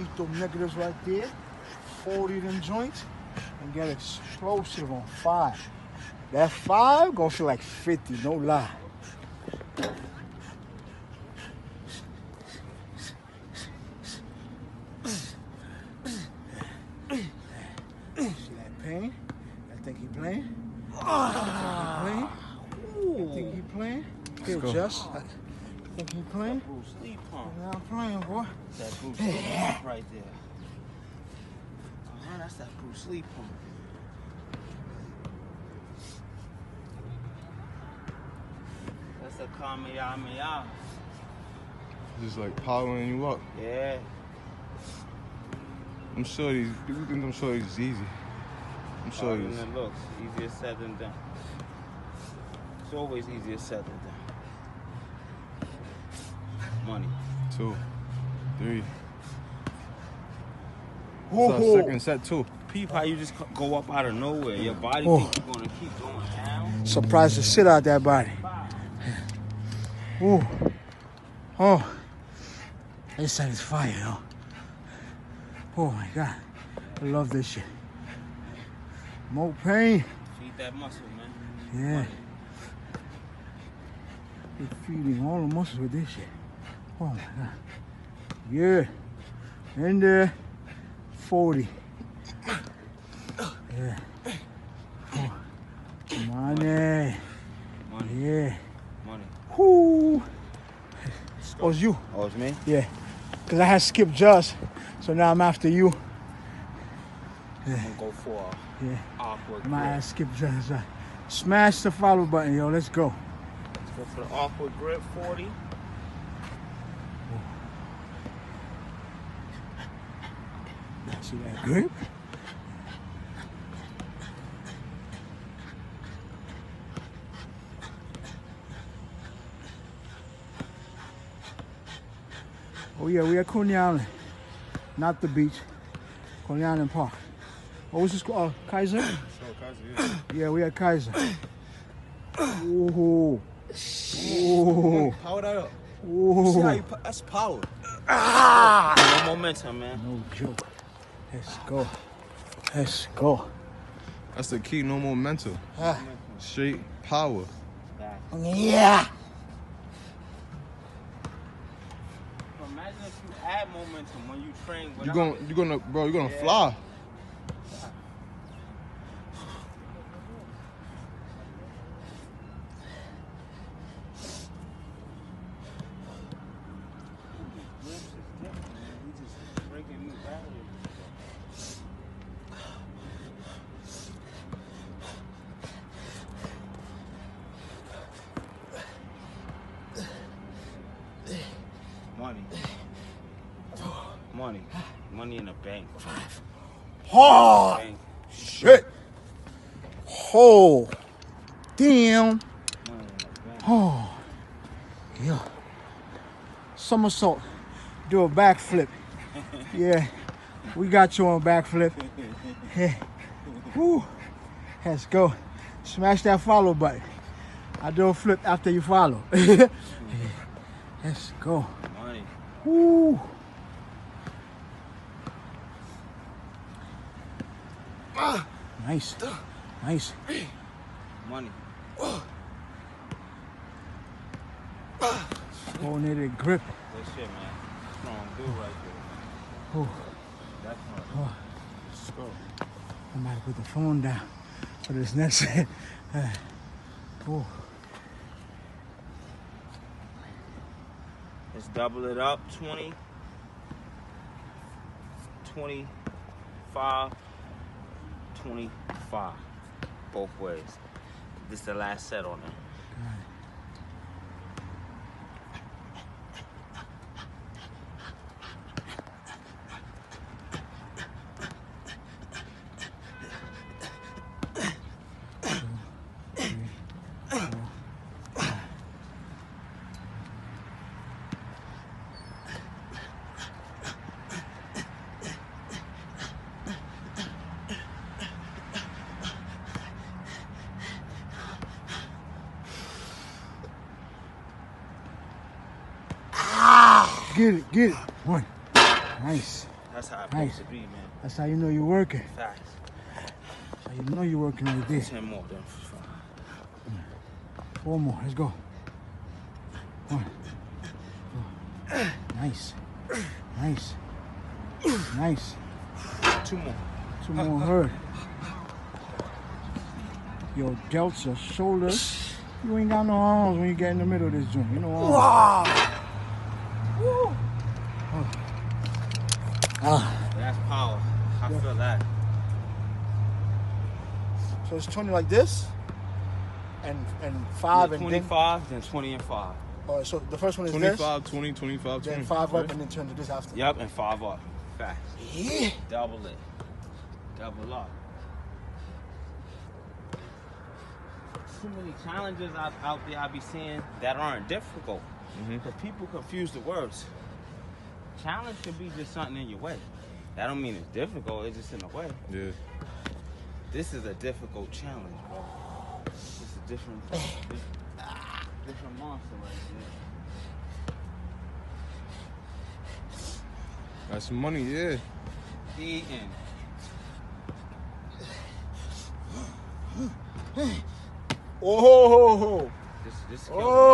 eat them negatives right there, 40 them joints, and get explosive on five. That five gonna feel like 50, no lie. See that pain? I think he playing. I think he playing. Here, go. Just. I think he playing. Bruce Lee pump. Yeah, I'm playing, boy. That Bruce Lee pump right there. Uh-huh, that's that Bruce Lee pump. That's the Kamehameha. Just like powering you up. Yeah. I'm sure these people think I'm sure it's easy. I'm sure Harder than it's it looks. Easier said than done. It's always easier said than done. Money. Two, three. Whoa, So whoa. second set two. Peep how you just go up out of nowhere. Your body Oh. think you're gonna keep going down. Surprised the shit out that body. Ooh. Oh. This side is fire, yo. Oh my god. I love this shit. More pain. Feed that muscle, man. Yeah. We're feeding all the muscles with this shit. Oh my god. Yeah. And there. 40. Yeah. Oh. Money. Money. Yeah. Money. Whoo. Oh, it's you. Oh, it's me? Yeah. Because I had skipped just. So now I'm after you. I'm gonna go for Yeah. awkward My grip. ass skipped just. Uh, smash the follow button, yo. Let's go. Let's go for the awkward grip 40. See that grip? Oh yeah, we at Coney Island, not the beach. Coney Island Park. What was this called? Uh, Kaiser? Yeah, we at Kaiser. Ooh. Ooh. Power that up. Ooh. See how you, that's power. No momentum, man. No joke. Let's go. Let's go. That's the key. No more mental. Ah. Straight power. Yeah. Imagine if you add momentum when you train. You without going it. you gonna bro, you're gonna Yeah. fly. Grips is different, man. We just breaking new barriers. Money. Money. Money in the bank. Oh, Bank. shit. Oh, damn. Money in the bank. Oh, yeah. Somersault. Do a backflip. Yeah, we got you on backflip. Yeah. Woo. Let's go. Smash that follow button. I do a flip after you follow. Mm-hmm. Let's go. Money. Woo. Nice. Nice. Money. Coordinated grip. Good shit, man. Strong dude right there. Ooh. Definitely. Let's go. I'm about to put the phone down for this next set. Uh, ooh. Let's double it up. 20, 25, 25. Both ways. This is the last set on it. Get it, get it. Ah, One. Nice. That's how it's Nice. supposed to be, man. That's how you know you're working. Facts. That's how you know you're working right there. Ten more, then. Four more. Let's go. One. two. Nice. Nice. Nice. Two more. Two more hurt. Your delts, your shoulders. You ain't got no arms when you get in the middle of this joint. You know arms. Ah. That's power. I feel that. So it's 20 like this, and and five, Yeah, and then 25, then 20 and 5. All right, so the first one is this, 25, 20, 25, 20. then five up, and then turn to this after. Yep, and 5 up. Facts. Yeah. Double it. Double up. Too many challenges out, out there I be seeing that aren't difficult. Mhm. Because people confuse the words. Challenge could be just something in your way. That don't mean it's difficult, it's just in the way. Yeah. This is a difficult challenge, bro. It's a different, different, different monster right here. That's money, yeah. there. Eating. Oh. This, this Oh.